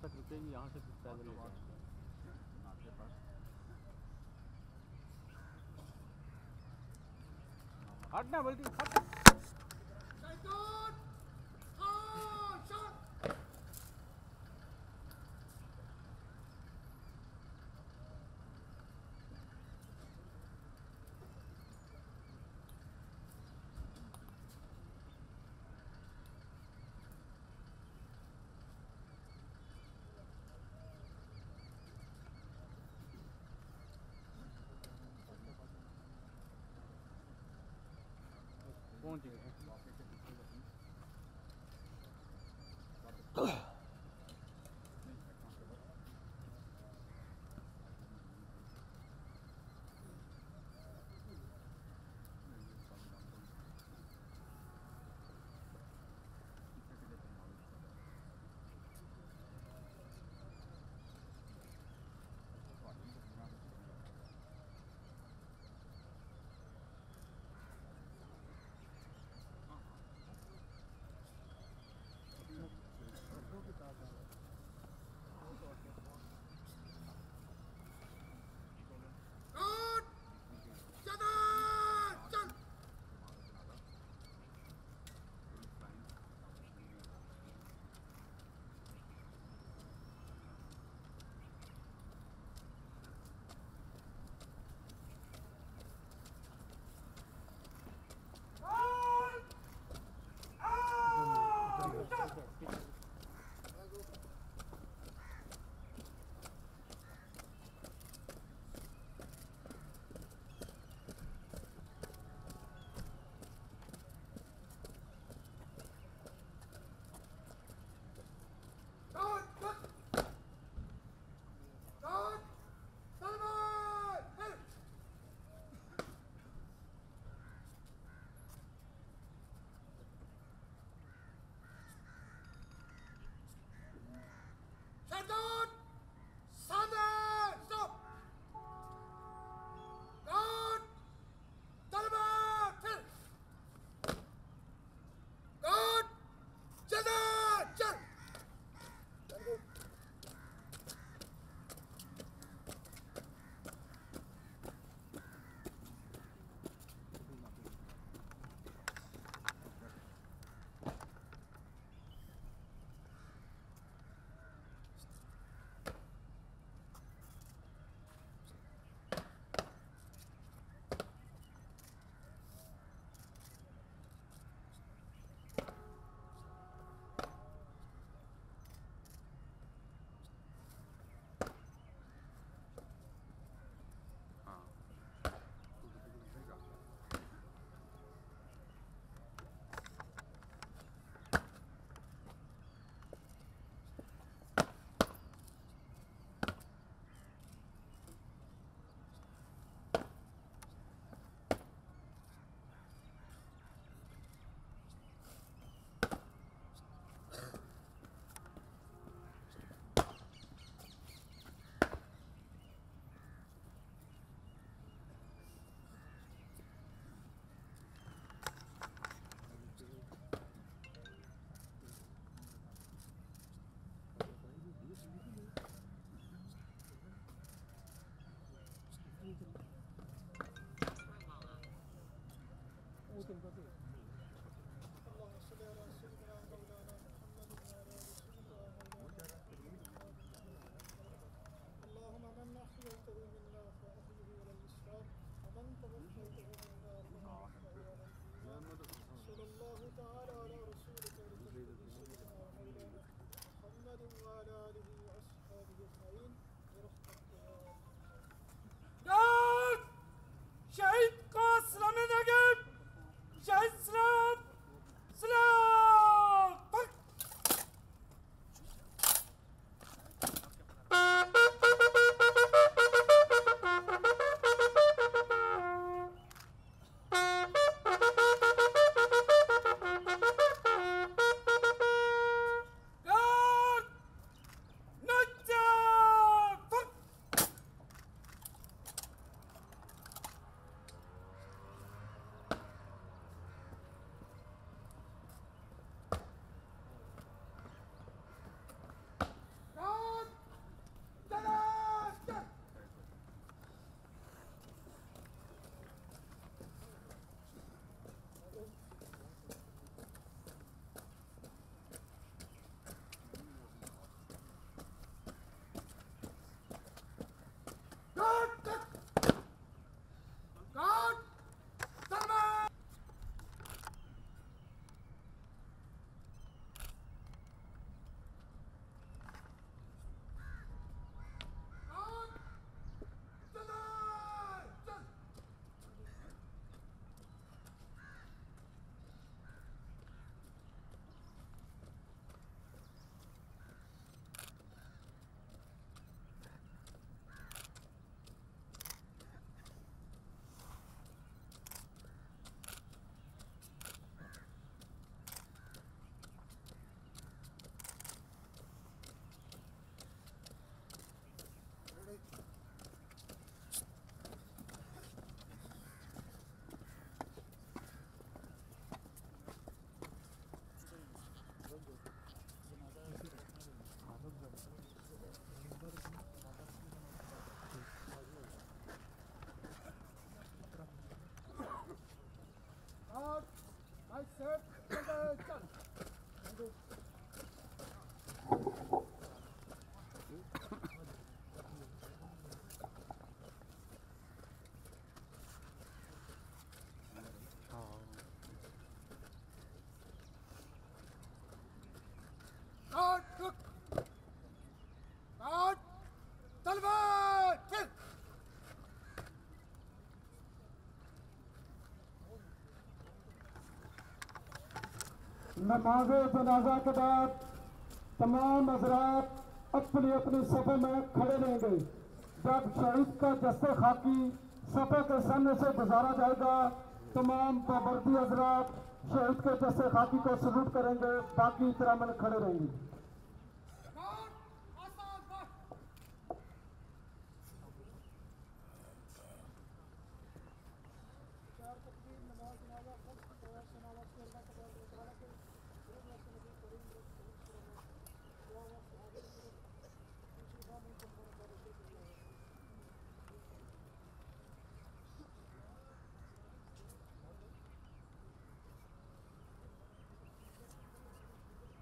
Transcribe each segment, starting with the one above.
تک رکیں گے یہاں سے پھر پیدل ہو جائیں گے ہٹ نہ بلٹی ہٹ۔ 风景。نماز جنازہ کے بعد تمام حضرات اپنی اپنی صفحے میں کھڑے رہیں گے۔ جب شہید کا جسے خاکی صفحے کے سامنے سے گزارا جائے گا، تمام پابردی حضرات شہید کے جسے خاکی کو سلوٹ کریں گے، باقی اطرامن کھڑے رہیں گے۔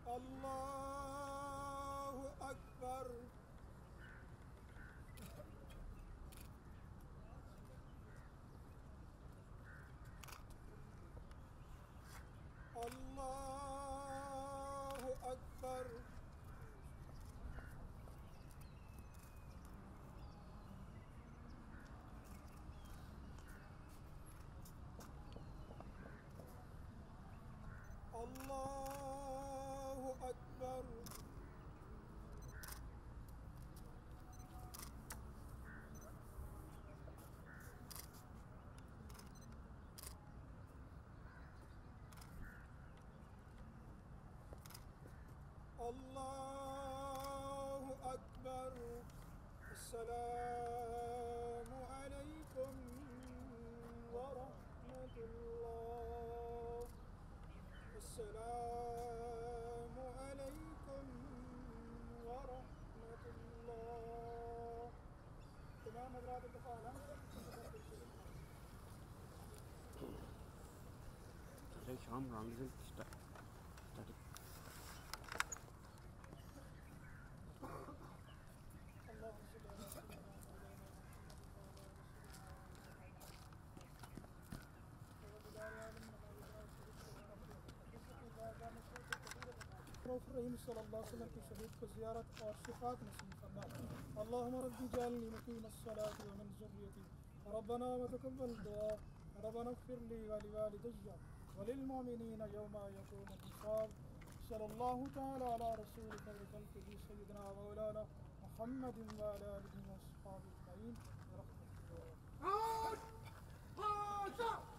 Allahu Akbar. Allahu Akbar. Allah الله أكبر السلام عليكم ورحمة الله السلام عليكم ورحمة الله تمام حضرات انتقال شام رام رؤوف الرحیم صلی الرحيم صلى الله عليه وسلم کی شہید کو زیارت اور شفاعت نصیب فرما. اللهم رب جعلني مقيم الصلاة ومن ذريتي. ربنا وتقبل دعاء. ربنا اغفر لي ولوالدي. وللمؤمنين يوم يقوم الحساب. صلى الله تعالى على رسول الله سيدنا مولانا محمد وعلى آله وأصحابه أجمعين. رحمه الله 好，下。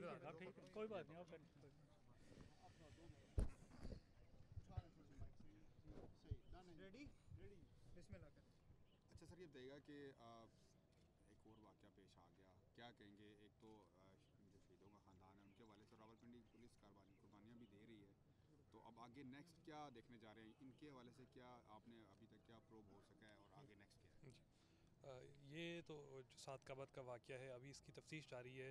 کوئی بات نہیں اچھا سر یہ بتائیے گا کہ ایک اور واقعہ پیش آ گیا کیا کہیں گے ایک تو جو شہیدوں کا خاندان ہے ان کے والے سے راول پنڈی پولیس کاروانی قربانیاں بھی دے رہی ہے تو اب آگے نیکسٹ کیا دیکھنے جا رہے ہیں ان کے حوالے سے کیا آپ نے ابھی تک کیا پروب ہو سکا ہے اور آگے نیکسٹ کیا ہے یہ تو سات کا واقعہ ہے ابھی اس کی تفتیش جاری ہے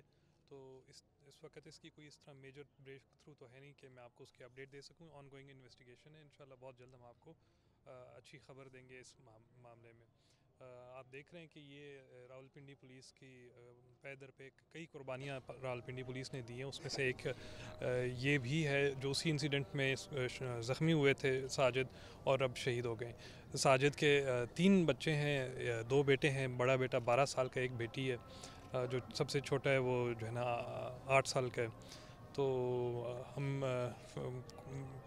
تو اس اس وقت اس کی کوئی اس طرح میجر بریک تھرو تو ہے نہیں کہ میں آپ کو اس کی اپڈیٹ دے سکوں آن گوئنگ انویسٹیگیشن ہے، انشاءاللہ بہت جلد ہم آپ کو اچھی خبر دیں گے اس معاملے میں۔ آپ دیکھ رہے ہیں کہ یہ راول پنڈی پولیس کی پیدر پہ کئی قربانیاں راول پنڈی پولیس نے دی ہیں۔ اس میں سے ایک یہ بھی ہے جو اسی انسیڈنٹ میں زخمی ہوئے تھے ساجد اور اب شہید ہو گئے۔ ساجد کے تین بچے ہیں دو بیٹے ہیں، بڑا بیٹا بارہ سال کا، ایک بیٹی ہے۔ جو سب سے چھوٹا ہے، وہ جو ہے نا، آٹھ سال کا ہے۔ تو ہم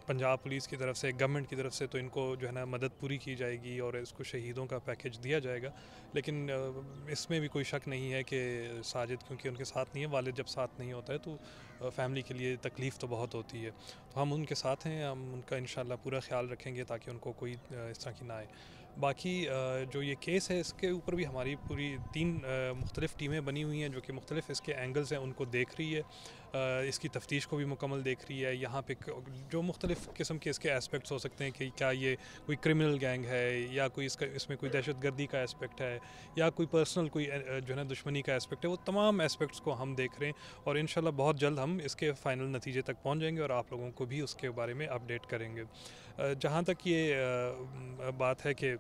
پنجاب پولیس کی طرف سے گورنمنٹ کی طرف سے تو ان کو جو ہے نا مدد پوری کی جائے گی اور اس کو شہیدوں کا پیکیج دیا جائے گا۔ لیکن اس میں بھی کوئی شک نہیں ہے کہ ساجد، کیونکہ ان کے ساتھ نہیں ہے، والد جب ساتھ نہیں ہوتا ہے تو فیملی کے لیے تکلیف تو بہت ہوتی ہے۔ تو ہم ان کے ساتھ ہیں، ہم ان کا انشاءاللہ پورا خیال رکھیں گے تاکہ ان کو کوئی اس طرح کی نہ آئے۔ باقی جو یہ کیس ہے، اس کے اوپر بھی ہماری پوری تین مختلف ٹیمیں بنی ہوئی ہیں جو کہ مختلف اس کے اینگلز ہیں، ان کو دیکھ رہی ہے۔ اس کی تفتیش کو بھی مکمل دیکھ رہی ہے۔ یہاں پہ جو مختلف قسم کے اس کے اسپیکٹس ہو سکتے ہیں کہ کیا یہ کوئی کرمنل گینگ ہے یا کوئی اس کا، اس میں کوئی دہشت گردی کا اسپیکٹ ہے یا کوئی پرسنل کوئی جو ہے نا، دشمنی کا اسپیکٹ ہے، وہ تمام اسپیکٹس کو ہم دیکھ رہے ہیں اور انشاءاللہ بہت جلد ہم اس کے فائنل نتیجے تک پہنچ جائیں گے اور آپ لوگوں کو بھی اس کے بارے میں اپڈیٹ کریں گے۔ جہاں تک یہ بات ہے کہ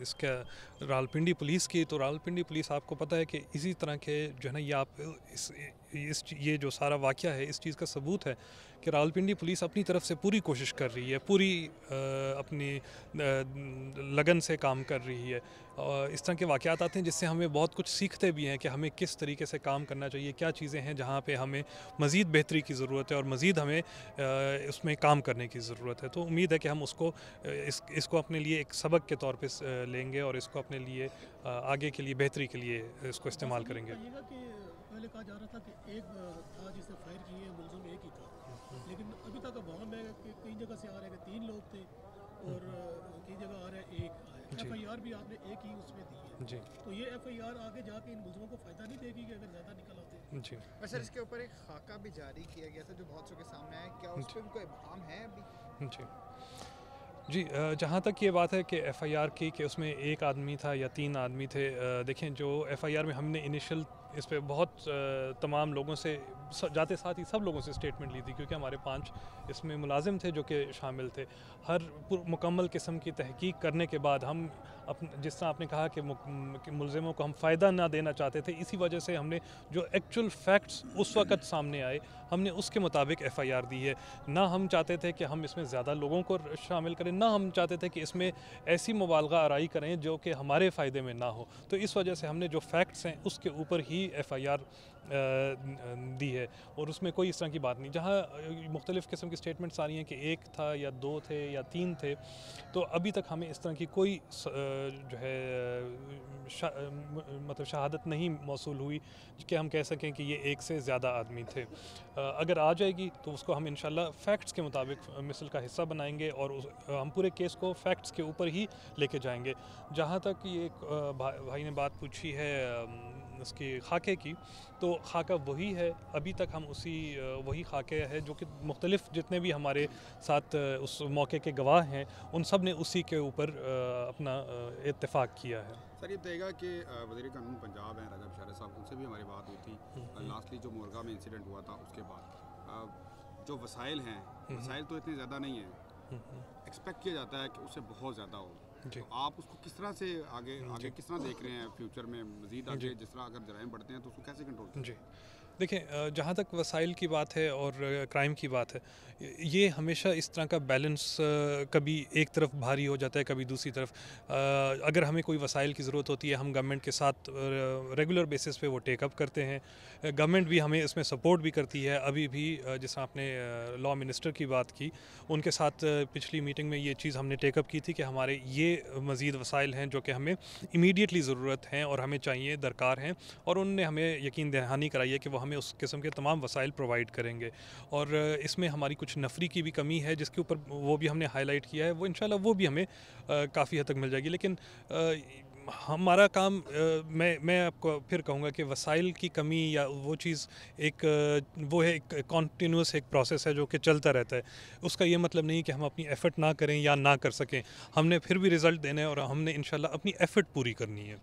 اس کا رالپنڈی پولیس کی، تو رالپنڈی پولیس آپ کو پتہ ہے کہ اسی طرح کے جو ہے نا یہ آپ اس اس یہ جو سارا واقعہ ہے، اس چیز کا ثبوت ہے کہ راولپنڈی پولیس اپنی طرف سے پوری کوشش کر رہی ہے، پوری اپنی لگن سے کام کر رہی ہے۔ اس طرح کے واقعات آتے ہیں جس سے ہمیں بہت کچھ سیکھتے بھی ہیں کہ ہمیں کس طریقے سے کام کرنا چاہیے، کیا چیزیں ہیں جہاں پہ ہمیں مزید بہتری کی ضرورت ہے اور مزید ہمیں اس میں کام کرنے کی ضرورت ہے۔ تو امید ہے کہ ہم اس کو، اس اس کو اپنے لیے ایک سبق کے طور پہ لیں گے اور اس کو اپنے لیے آگے کے لیے، بہتری کے لیے اس کو استعمال کریں گے۔ پہلے کہا جا رہا تھا کہ ایک تھا جس نے فائر کی ہے ملزم ایک ہی تھا۔ لیکن ابھی تک وہاں میں کہ کئی جگہ سے آ رہے ہیں کہ تین لوگ تھے اور کئی جگہ آ رہے ہیں ایک۔ آیا ایف آئی آر بھی آپ نے ایک ہی اس میں دی ہے۔ جی۔ تو یہ ایف آئی آر آگے جا کے ان ملزموں کو فائدہ نہیں دے گی کہ اگر زیادہ نکل آتے۔ جی۔ سر اس کے اوپر ایک خاکہ بھی جاری کیا گیا تھا جو بہت سو کے سامنے آئے کیا اس جی۔ پہ بھی کوئی ابہام ہے ابھی؟ جی۔ جی جہاں تک یہ بات ہے کہ ایف آئی آر کی کہ اس میں ایک آدمی تھا یا تین آدمی تھے دیکھیں جو ایف آئی آر میں ہم نے انیشل اس پہ بہت تمام لوگوں سے جاتے ساتھ ہی سب لوگوں سے اسٹیٹمنٹ لی تھی، کیونکہ ہمارے پانچ اس میں ملازم تھے جو کہ شامل تھے۔ ہر مکمل قسم کی تحقیق کرنے کے بعد ہم جس طرح آپ نے کہا کہ ملزموں کو ہم فائدہ نہ دینا چاہتے تھے، اسی وجہ سے ہم نے جو ایکچول فیکٹس اس وقت سامنے آئے، ہم نے اس کے مطابق ایف آئی آر دی ہے۔ نہ ہم چاہتے تھے کہ ہم اس میں زیادہ لوگوں کو شامل کریں، نہ ہم چاہتے تھے کہ اس میں ایسی مبالغہ آرائی کریں جو کہ ہمارے فائدے میں نہ ہو۔ تو اس وجہ سے ہم نے جو فیکٹس ہیں اس کے اوپر ہی ایف آئی آر دی ہے اور اس میں کوئی اس طرح کی بات نہیں۔ جہاں مختلف قسم کی اسٹیٹمنٹس آ رہی ہیں کہ ایک تھا یا دو تھے یا تین تھے، تو ابھی تک ہمیں اس طرح کی کوئی جو ہے، شا مطلب شہادت نہیں موصول ہوئی کہ ہم کہہ سکیں کہ یہ ایک سے زیادہ آدمی تھے۔ اگر آ جائے گی تو اس کو ہم انشاءاللہ فیکٹس کے مطابق مثل کا حصہ بنائیں گے اور ہم پورے کیس کو فیکٹس کے اوپر ہی لے کے جائیں گے۔ جہاں تک یہ بھائی نے بات پوچھی ہے اس کی خاکے کی۔ تو خاکہ وہی ہے ابھی تک ہم اسی وہی خاکے ہے جو کہ مختلف جتنے بھی ہمارے ساتھ اس موقع کے گواہ ہیں ان سب نے اسی کے اوپر اپنا اتفاق کیا ہے۔ سر یہ دے گا کہ وزیر قانون پنجاب ہیں رضا بشارہ صاحب ان سے بھی ہماری بات ہوئی تھی۔ لاسٹلی جو مورگا میں انسیڈنٹ ہوا تھا اس کے بعد۔ جو وسائل ہیں وسائل تو اتنے زیادہ نہیں ہیں۔ ایکسپیکٹ کیا جاتا ہے کہ اسے بہت زیادہ ہو۔ جی۔ آپ اس کو کس طرح سے آگے جی۔ آگے کس طرح دیکھ رہے ہیں فیوچر میں مزید جی۔ آگے جس طرح اگر جرائم بڑھتے ہیں تو اس کو کیسے کنٹرول جی۔ دیکھیں جہاں تک وسائل کی بات ہے اور کرائم کی بات ہے، یہ ہمیشہ اس طرح کا بیلنس کبھی ایک طرف بھاری ہو جاتا ہے، کبھی دوسری طرف اگر ہمیں کوئی وسائل کی ضرورت ہوتی ہے، ہم گورنمنٹ کے ساتھ ریگولر بیسس پہ وہ ٹیک اپ کرتے ہیں۔ گورنمنٹ بھی ہمیں اس میں سپورٹ بھی کرتی ہے۔ ابھی بھی جس طرح آپ نے لا منسٹر کی بات کی، ان کے ساتھ پچھلی میٹنگ میں یہ چیز ہم نے ٹیک اپ کی تھی کہ ہمارے یہ مزید وسائل ہیں جو کہ ہمیں امیڈیٹلی ضرورت ہیں اور ہمیں چاہیے، درکار ہیں۔ اور ان نے ہمیں یقین دہانی کرائی ہے کہ وہ ہمیں اس قسم کے تمام وسائل پرووائڈ کریں گے۔ اور اس میں ہماری کچھ نفری کی بھی کمی ہے، جس کے اوپر وہ بھی ہم نے ہائی لائٹ کیا ہے، وہ انشاءاللہ وہ بھی ہمیں کافی حد تک مل جائے گی۔ لیکن ہمارا کام میں میں آپ کو پھر کہوں گا کہ وسائل کی کمی یا وہ چیز ایک وہ ہے ایک کانٹینیوس ایک پروسیس ہے جو کہ چلتا رہتا ہے۔ اس کا یہ مطلب نہیں کہ ہم اپنی ایفرٹ نہ کریں یا نہ کر سکیں۔ ہم نے پھر بھی رزلٹ دینا ہے اور ہم نے انشاءاللہ اپنی ایفرٹ پوری کرنی ہے۔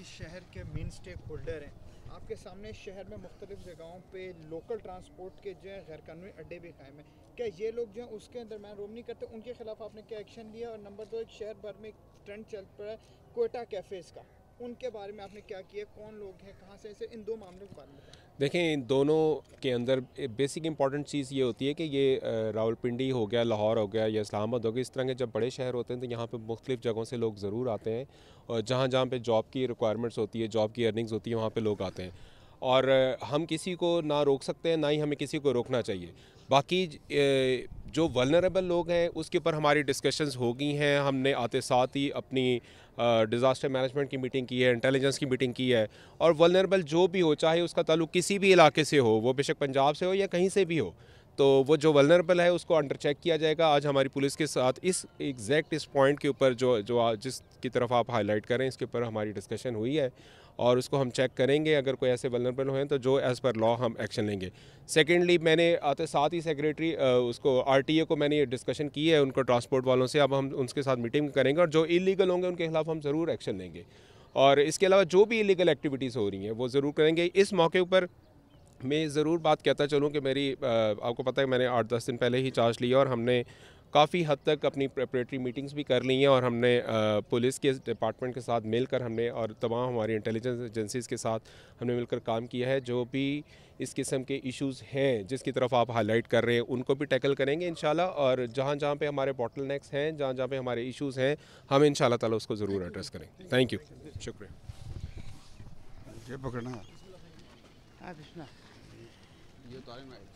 بھی شہر کے مین اسٹیک ہولڈر ہیں۔ آپ کے سامنے شہر میں مختلف جگہوں پہ لوکل ٹرانسپورٹ کے جو ہے غیر قانونی اڈے بھی قائم ہیں۔ کیا یہ لوگ جو ہیں اس کے درمیان روم نہیں کرتے؟ ان کے خلاف آپ نے کیا ایکشن لیا؟ اور نمبر دو، ایک شہر بھر میں ایک ٹرینڈ چل پڑا ہے، کوئٹہ کیفیز کا۔ ان کے بارے میں آپ نے کیا کیا؟ کون لوگ ہیں؟ کہاں سے ایسے ان دو معاملوں کے بارے میں دیکھیں، ان دونوں کے اندر بیسک امپورٹنٹ چیز یہ ہوتی ہے کہ یہ راول پنڈی ہو گیا، لاہور ہو گیا یا اسلام آباد ہو گیا، اس طرح کے جب بڑے شہر ہوتے ہیں تو یہاں پہ مختلف جگہوں سے لوگ ضرور آتے ہیں اور جہاں جہاں پہ جاب کی ریکوائرمنٹس ہوتی ہے جاب کی ارننگز ہوتی ہے، وہاں پہ لوگ آتے ہیں۔ اور ہم کسی کو نہ روک سکتے ہیں، نہ ہی ہمیں کسی کو روکنا چاہیے۔ باقی جو ولنریبل لوگ ہیں، اس کے اوپر ہماری ڈسکشنز ہو گئی ہیں۔ ہم نے آتے ساتھ ہی اپنی ڈیزاسٹر مینجمنٹ کی میٹنگ کی ہے انٹیلیجنس کی میٹنگ کی ہے۔ اور ولنریبل جو بھی ہو، چاہے اس کا تعلق کسی بھی علاقے سے ہو، وہ بے شک پنجاب سے ہو یا کہیں سے بھی ہو تو وہ جو ولنریبل ہے اس کو انڈر چیک کیا جائے گا۔ آج ہماری پولیس کے ساتھ اس ایگزیکٹ اس پوائنٹ کے اوپر جو جو جس کی طرف آپ ہائی لائٹ کریں، اس کے اوپر ہماری ڈسکشن ہوئی ہے اور اس کو ہم چیک کریں گے۔ اگر کوئی ایسے ولنریبل ہوئے تو جو ایز پر لا ہم ایکشن لیں گے۔ سیکنڈلی میں نے آتے ساتھ ہی سیکریٹری اس کو آر ٹی اے کو میں نے یہ ڈسکشن کی ہے ان کو ٹرانسپورٹ والوں سے۔ اب ہم ان کے ساتھ میٹنگ کریں گے اور جو انلیگل ہوں گے ان کے خلاف ہم ضرور ایکشن لیں گے۔ اور اس کے علاوہ جو بھی انلیگل ایکٹیویٹیز ہو رہی ہیں، وہ ضرور کریں گے۔ اس موقع پر میں ضرور بات کہتا چلوں کہ میری آپ کو پتہ ہے میں نے آٹھ دس دن پہلے ہی چارج لیا اور ہم نے کافی حد تک اپنی پریپریٹری میٹنگز بھی کر لی ہیں اور ہم نے پولیس کے ڈپارٹمنٹ کے ساتھ مل کر ہم نے اور تمام ہماری انٹیلیجنس ایجنسیز کے ساتھ ہم نے مل کر کام کیا ہے۔ جو بھی اس قسم کے ایشوز ہیں جس کی طرف آپ ہائی لائٹ کر رہے ہیں ان کو بھی ٹیکل کریں گے انشاءاللہ اور جہاں جہاں پہ ہمارے بوٹل نیکس ہیں جہاں جہاں پہ ہمارے ایشوز ہیں ہم ان شاء اللہ تعالیٰ اس کو ضرور ایڈریس کریں۔ تھینک یو شکریہ۔ یہ پکڑنا Ah, Krishna. یہ تو